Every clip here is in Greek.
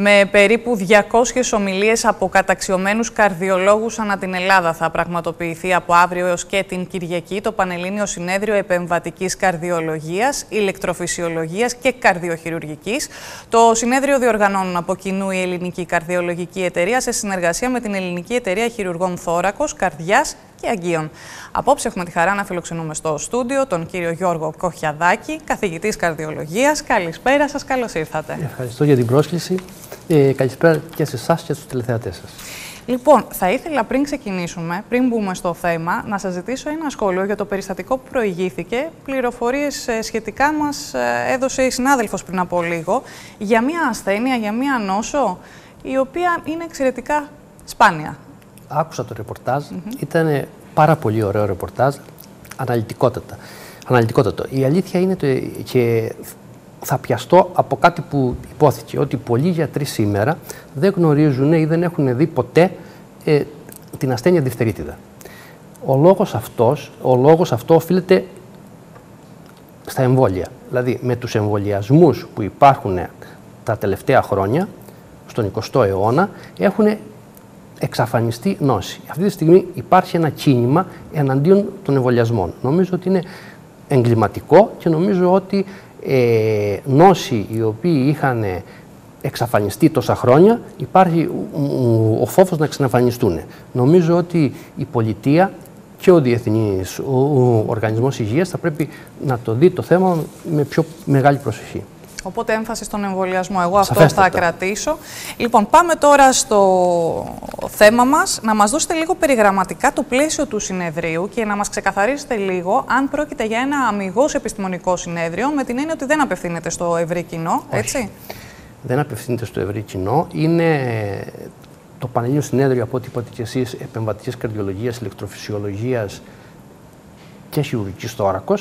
Με περίπου 200 ομιλίες από καταξιωμένους καρδιολόγους ανά την Ελλάδα θα πραγματοποιηθεί από αύριο έως και την Κυριακή το Πανελλήνιο Συνέδριο Επεμβατικής Καρδιολογίας, Ηλεκτροφυσιολογίας και Καρδιοχειρουργικής. Το συνέδριο διοργανώνουν από κοινού η Ελληνική Καρδιολογική Εταιρεία σε συνεργασία με την Ελληνική Εταιρεία Χειρουργών Θώρακος, Καρδιάς και Αγγείων. Απόψε έχουμε τη χαρά να φιλοξενούμε στο στούντιο τον κύριο Γιώργο Κοχιαδάκη, καθηγητής καρδιολογίας. Καλησπέρα σας, καλώς ήρθατε. Ευχαριστώ για την πρόσκληση. Ε, καλησπέρα και σε εσάς και στους τηλεθεατές σας. Λοιπόν, θα ήθελα πριν ξεκινήσουμε, πριν μπούμε στο θέμα, να σας ζητήσω ένα σχόλιο για το περιστατικό που προηγήθηκε. Πληροφορίες ε, σχετικά μας ε, έδωσε η συνάδελφος πριν από λίγο για μια ασθένεια, για μια νόσο, η οποία είναι εξαιρετικά σπάνια. Άκουσα το ρεπορτάζ. Ήταν πάρα πολύ ωραίο ρεπορτάζ. Αναλυτικότατα. Αναλυτικότατο. Η αλήθεια είναι το, και θα πιαστώ από κάτι που υπόθηκε, ότι πολλοί γιατροί σήμερα δεν γνωρίζουν ή δεν έχουν δει ποτέ ε, την ασθένεια διφθερίτιδα. Ο λόγος αυτός, ο λόγος αυτό οφείλεται στα εμβόλια. Δηλαδή με τους εμβολιασμούς που υπάρχουν τα τελευταία χρόνια, στον 20ο αιώνα, έχουν εξαφανιστεί νόση. Αυτή τη στιγμή υπάρχει ένα κίνημα εναντίον των εμβολιασμών. Νομίζω ότι είναι εγκληματικό και νομίζω ότι ε, νόσοι οι οποίοι είχαν εξαφανιστεί τόσα χρόνια, υπάρχει ο φόβος να ξαναφανιστούν. Νομίζω ότι η πολιτεία και ο Διεθνής ο Οργανισμός Υγείας θα πρέπει να το δει το θέμα με πιο μεγάλη προσοχή. Οπότε έμφαση στον εμβολιασμό. Εγώ αυτό θα κρατήσω. Λοιπόν, πάμε τώρα στο θέμα μας. Να μας δώσετε λίγο περιγραμματικά το πλαίσιο του συνεδρίου και να μας ξεκαθαρίσετε λίγο αν πρόκειται για ένα αμυγός επιστημονικό συνέδριο με την έννοια ότι δεν απευθύνεται στο ευρύ κοινό, έτσι; Δεν απευθύνεται στο ευρύ κοινό. Είναι το Πανελλήνιο Συνέδριο, από ό,τι είπατε και εσείς, επεμβατικής καρδιολογίας, ηλεκτροφυσιολογίας, και χειρουργικής θώρακο.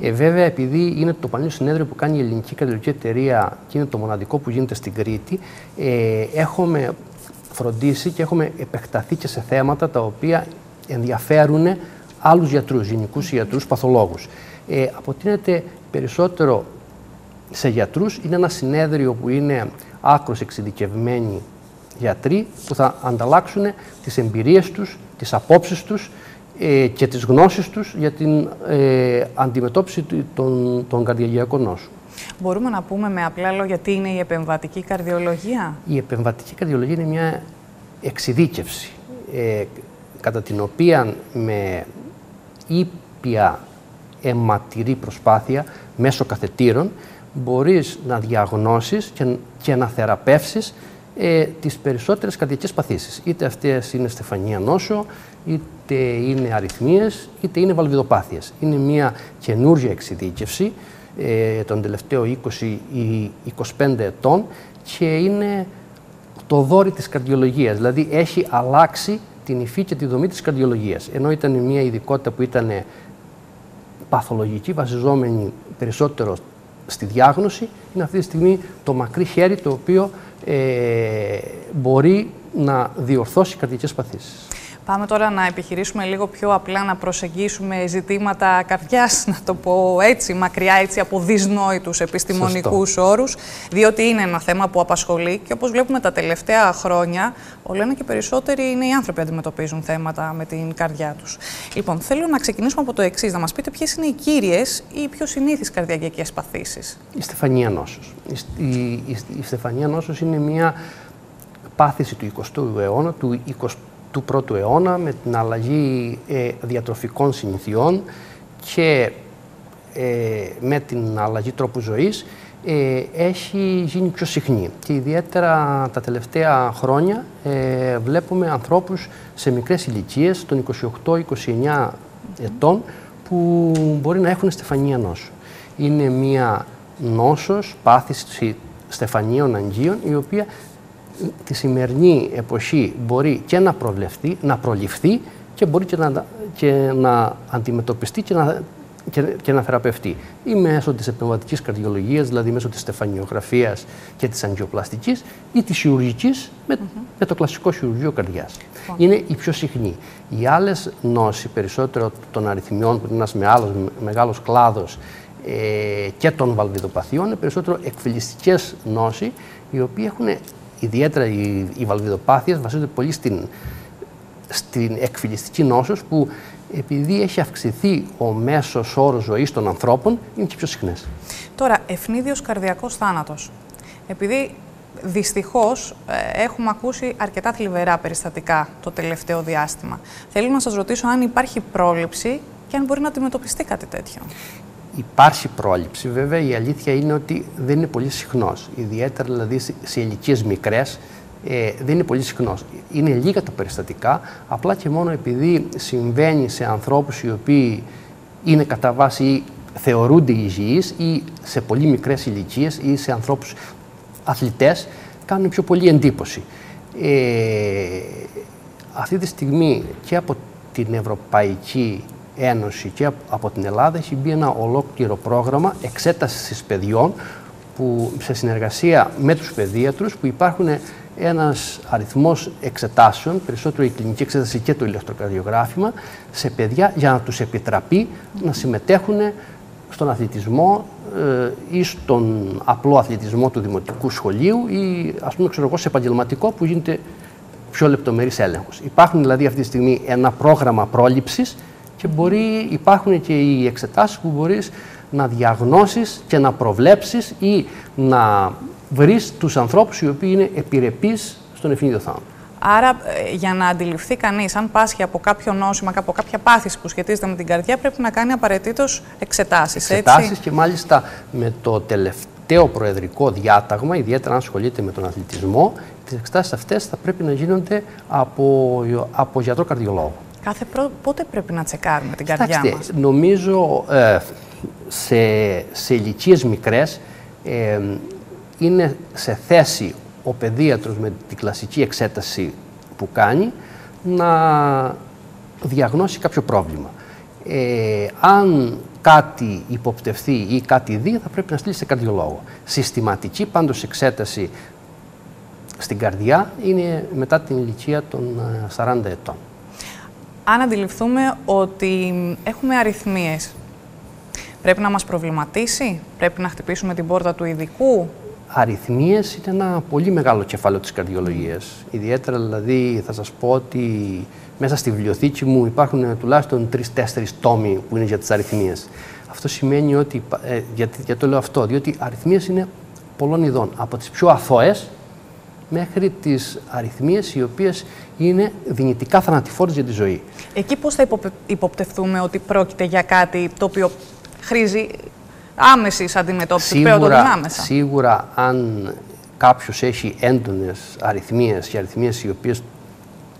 Ε, βέβαια, επειδή είναι το πανελλήνιο συνέδριο που κάνει η Ελληνική Καρδιολογική Εταιρεία και είναι το μοναδικό που γίνεται στην Κρήτη, ε, έχουμε φροντίσει και έχουμε επεκταθεί και σε θέματα τα οποία ενδιαφέρουν άλλους γιατρούς, γενικούς γιατρούς, παθολόγους. Ε, αποτείνεται περισσότερο σε γιατρούς, είναι ένα συνέδριο που είναι άκρος εξειδικευμένοι γιατροί που θα ανταλλάξουν τις εμπειρίες τους, τις απόψεις τους ε, και τις γνώσεις τους για την ε, αντιμετώπιση των, των καρδιαγιακών νόσων. Μπορούμε να πούμε με απλά λόγια τι είναι η επεμβατική καρδιολογία; Η επεμβατική καρδιολογία είναι μια εξειδίκευση ε, κατά την οποία με ήπια αιματηρή προσπάθεια μέσω καθετήρων μπορείς να διαγνώσεις και, και να θεραπεύσεις ε, τις περισσότερες καρδιακές παθήσεις. Είτε αυτές είναι στεφανία νόσο, είτε είναι αριθμίες, είτε είναι βαλβιδοπάθειες. Είναι μια καινούργια εξειδίκευση ε, των τελευταίων 20 ή 25 ετών και είναι το δόρυ της καρδιολογίας. Δηλαδή έχει αλλάξει την υφή και τη δομή της καρδιολογίας. Ενώ ήταν μια ειδικότητα που ήταν παθολογική, βασιζόμενη περισσότερο στη διάγνωση, είναι αυτή τη στιγμή το μακρύ χέρι το οποίο ε, μπορεί να διορθώσει καρδιακές παθήσεις. Πάμε τώρα να επιχειρήσουμε λίγο πιο απλά να προσεγγίσουμε ζητήματα καρδιάς, να το πω έτσι, μακριά έτσι από δυσνόητους επιστημονικούς Σωστό. όρους, διότι είναι ένα θέμα που απασχολεί και όπως βλέπουμε τα τελευταία χρόνια, όλο ένα και περισσότεροι είναι οι άνθρωποι που αντιμετωπίζουν θέματα με την καρδιά τους. Λοιπόν, θέλω να ξεκινήσουμε από το εξής, να μας πείτε ποιες είναι οι κύριες ή οι πιο συνήθεις καρδιακές παθήσεις. Η στεφανία νόσος. Η, η, η στεφανία νόσος είναι μια πάθηση του 20ου αιώνα, του 20 του πρώτου αιώνα με την αλλαγή ε, διατροφικών συνηθιών και ε, με την αλλαγή τρόπου ζωής ε, έχει γίνει πιο συχνή. Και ιδιαίτερα τα τελευταία χρόνια ε, βλέπουμε ανθρώπους σε μικρές ηλικίες, των 28-29 ετών, που μπορεί να έχουν στεφανία νόσο. Είναι μία νόσος, πάθηση στεφανίων αγγείων, η οποία τη σημερινή εποχή μπορεί και να προβλεφθεί, να προληφθεί και μπορεί και να, και να αντιμετωπιστεί και να, και, και να θεραπευτεί. Ή μέσω της επεμβατικής καρδιολογίας, δηλαδή μέσω της στεφανιογραφίας και της αγγιοπλαστικής ή της χειρουργικής με, με το κλασικό χειρουργείο καρδιάς. Είναι η πιο συχνή. Οι άλλες νόσοι, περισσότερο των αριθμιών, που είναι ένας μεγάλος, μεγάλος κλάδος ε, και των βαλβιδοπαθειών, είναι περισσότερο εκφυλιστικές νόσοι, οι οποίοι έχουν ιδιαίτερα οι, οι βαλβιδοπάθειες βασίζονται πολύ στην, στην εκφυλιστική νόσος που επειδή έχει αυξηθεί ο μέσος όρος ζωής των ανθρώπων, είναι και πιο συχνές. Τώρα, ευνίδιος καρδιακός θάνατος. Επειδή δυστυχώς ε, έχουμε ακούσει αρκετά θλιβερά περιστατικά το τελευταίο διάστημα. Θέλω να σας ρωτήσω αν υπάρχει πρόληψη και αν μπορεί να αντιμετωπιστεί κάτι τέτοιο. Υπάρχει πρόληψη. Βέβαια, η αλήθεια είναι ότι δεν είναι πολύ συχνός. Ιδιαίτερα δηλαδή σε ηλικίες μικρές, ε, δεν είναι πολύ συχνός. Είναι λίγα τα περιστατικά, απλά και μόνο επειδή συμβαίνει σε ανθρώπους οι οποίοι είναι κατά βάση ή θεωρούνται υγιείς ή σε πολύ μικρές ηλικίες ή σε ανθρώπους αθλητές, κάνουν πιο πολύ εντύπωση. Ε, αυτή τη στιγμή και από την Ευρωπαϊκή Ένωση και από την Ελλάδα έχει μπει ένα ολόκληρο πρόγραμμα εξέτασης παιδιών που σε συνεργασία με τους παιδίατρους που υπάρχουν ένας αριθμός εξετάσεων, περισσότερο η κλινική εξέταση και το ηλεκτροκαρδιογράφημα, σε παιδιά για να τους επιτραπεί να συμμετέχουν στον αθλητισμό ε, ή στον απλό αθλητισμό του δημοτικού σχολείου ή ας πούμε ξέρω εγώ σε επαγγελματικό που γίνεται πιο λεπτομερής έλεγχος. Υπάρχουν δηλαδή αυτή τη στιγμή ένα πρόγραμμα πρόληψης και μπορεί, υπάρχουν και οι εξετάσεις που μπορείς να διαγνώσεις και να προβλέψεις ή να βρεις τους ανθρώπους οι οποίοι είναι επιρρεπείς στον ευνίδιο θάνατο. Άρα, ε, για να αντιληφθεί κανείς αν πάσχει από κάποιο νόσημα, από κάποια πάθηση που σχετίζεται με την καρδιά, πρέπει να κάνει απαραίτητος εξετάσεις. Εξετάσεις και μάλιστα με το τελευταίο προεδρικό διάταγμα, ιδιαίτερα αν ασχολείται με τον αθλητισμό, τις εξετάσεις αυτές θα πρέπει να γίνονται από, από γιατρό καρδιολόγο. Κάθε προ... πότε πρέπει να τσεκάρουμε την καρδιά μας; Νομίζω ε, σε, σε ηλικίες μικρές ε, είναι σε θέση ο παιδίατρος με την κλασική εξέταση που κάνει να διαγνώσει κάποιο πρόβλημα. Ε, αν κάτι υποπτευθεί ή κάτι δει, θα πρέπει να στείλει σε καρδιολόγο. Συστηματική πάντως εξέταση στην καρδιά είναι μετά την ηλικία των 40 ε, ετών. Αν αντιληφθούμε ότι έχουμε αριθμίες, πρέπει να μας προβληματίσει, πρέπει να χτυπήσουμε την πόρτα του ειδικού, αριθμίες είναι ένα πολύ μεγάλο κεφάλαιο της καρδιολογίας. Ιδιαίτερα δηλαδή θα σας πω ότι μέσα στη βιβλιοθήκη μου υπάρχουν τουλάχιστον τρεις-τέσσερις τόμοι που είναι για τις αριθμίες. Αυτό σημαίνει ότι, ε, γιατί, γιατί το λέω αυτό, διότι αριθμίες είναι πολλών ειδών. Από τις πιο αθώες μέχρι τις αριθμίες οι οποίες είναι δυνητικά θανατηφόρες για τη ζωή. Εκεί πώς θα υποπτευθούμε ότι πρόκειται για κάτι το οποίο χρήζει άμεσης αντιμετώπισης σίγουρα, άμεσα. Σίγουρα, αν κάποιος έχει έντονες αριθμίες και αριθμίες οι οποίες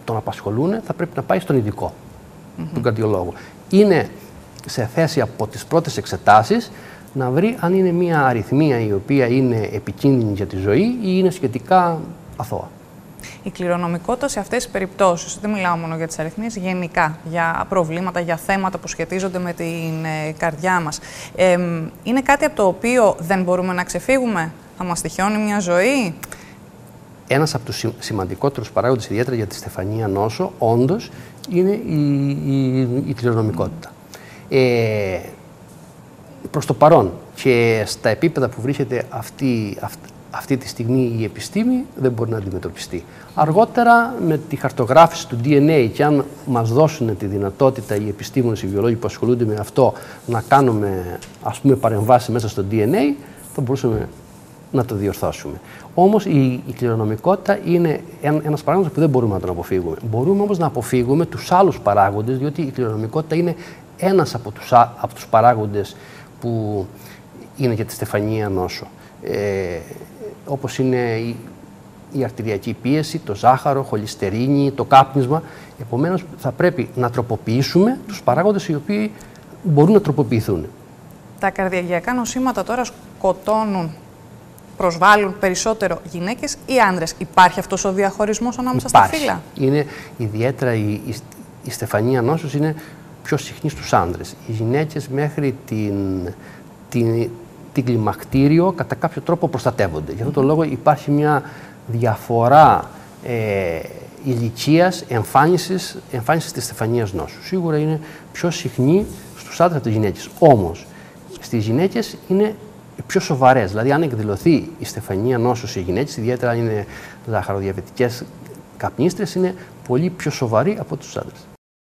τον απασχολούν, θα πρέπει να πάει στον ειδικό, τον καρδιολόγο. Είναι σε θέση από τις πρώτες εξετάσεις να βρει αν είναι μια αριθμία η οποία είναι επικίνδυνη για τη ζωή ή είναι σχετικά αθώα η κληρονομικότητα σε αυτές τις περιπτώσεις, δεν μιλάω μόνο για τις αριθμίες, γενικά για προβλήματα, για θέματα που σχετίζονται με την ε, καρδιά μας, ε, είναι κάτι από το οποίο δεν μπορούμε να ξεφύγουμε, θα μας τυχιώνει μια ζωή; Ένας από τους σημαντικότερους παράγοντες, ιδιαίτερα για τη στεφανία νόσο, όντως, είναι η, η, η κληρονομικότητα. Ε, προς το παρόν και στα επίπεδα που βρίσκεται αυτή, αυτή, αυτή τη στιγμή η επιστήμη δεν μπορεί να αντιμετωπιστεί. Αργότερα με τη χαρτογράφηση του DNA και αν μας δώσουν τη δυνατότητα οι επιστήμονες, οι βιολόγοι που ασχολούνται με αυτό να κάνουμε ας πούμε παρεμβάσει μέσα στο DNA θα μπορούσαμε να το διορθώσουμε. Όμως η, η κληρονομικότητα είναι ένα, ένας παράγοντας που δεν μπορούμε να τον αποφύγουμε. Μπορούμε όμως να αποφύγουμε τους άλλους παράγοντες διότι η κληρονομικότητα είναι ένας από τους, από τους παράγοντες που είναι για τη στεφανία νόσο. Ε, όπως είναι η, η αρτηριακή πίεση, το ζάχαρο, χολυστερίνη, το κάπνισμα. Επομένως, θα πρέπει να τροποποιήσουμε τους παράγοντες οι οποίοι μπορούν να τροποποιηθούν. Τα καρδιαγιακά νοσήματα τώρα σκοτώνουν, προσβάλλουν περισσότερο γυναίκες ή άνδρες. Υπάρχει αυτός ο διαχωρισμός ανάμεσα Υπάρχει. στα φύλλα; Είναι ιδιαίτερα η, η, η στεφανία νόσος είναι πιο συχνή στους άνδρες. Οι γυναίκες μέχρι την, την, την κλιμακτήριο κατά κάποιο τρόπο προστατεύονται. Γι' αυτό το λόγο υπάρχει μια διαφορά ε, ηλικίας εμφάνισης εμφάνισης της στεφανίας νόσου. Σίγουρα είναι πιο συχνή στους άντρες από τις γυναίκες. Όμως, στις γυναίκες είναι πιο σοβαρές. Δηλαδή, αν εκδηλωθεί η στεφανία νόσος σε γυναίκες, ιδιαίτερα αν είναι ζαχαροδιαβητικέ καπνίστρες, είναι πολύ πιο σοβαρή από τους άντρες.